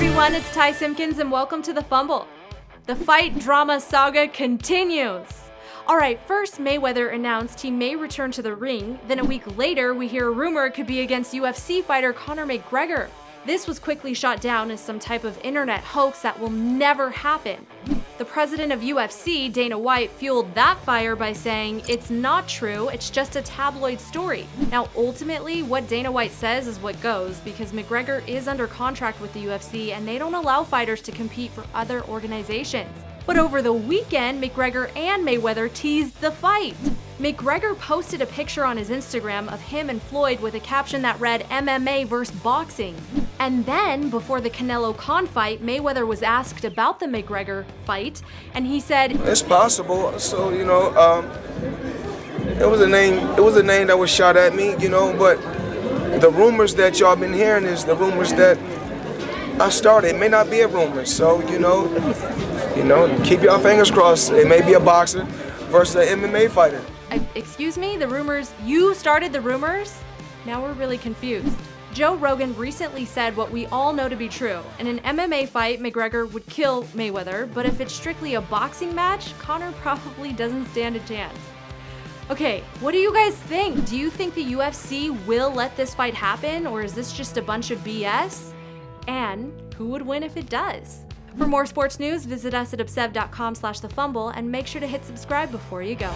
everyone, it's Ty Simpkins and welcome to The Fumble. The fight drama saga continues. Alright, first Mayweather announced he may return to the ring, then a week later we hear a rumor it could be against UFC fighter Conor McGregor. This was quickly shot down as some type of internet hoax that will never happen. The president of UFC, Dana White, fueled that fire by saying, It's not true, it's just a tabloid story. Now, ultimately, what Dana White says is what goes because McGregor is under contract with the UFC and they don't allow fighters to compete for other organizations. But over the weekend, McGregor and Mayweather teased the fight. McGregor posted a picture on his Instagram of him and Floyd with a caption that read MMA vs. boxing. And then, before the Canelo Khan fight, Mayweather was asked about the McGregor fight, and he said, It's possible. So, you know, um, it was a name it was a name that was shot at me, you know, but the rumors that y'all been hearing is the rumors that I started. It may not be a rumor. So, you know, you know, keep your fingers crossed. It may be a boxer versus an MMA fighter. Excuse me? The rumors? You started the rumors? Now we're really confused. Joe Rogan recently said what we all know to be true. In an MMA fight, McGregor would kill Mayweather, but if it's strictly a boxing match, Conor probably doesn't stand a chance. Okay, what do you guys think? Do you think the UFC will let this fight happen, or is this just a bunch of BS? And who would win if it does? For more sports news, visit us at obsev.com slash thefumble and make sure to hit subscribe before you go.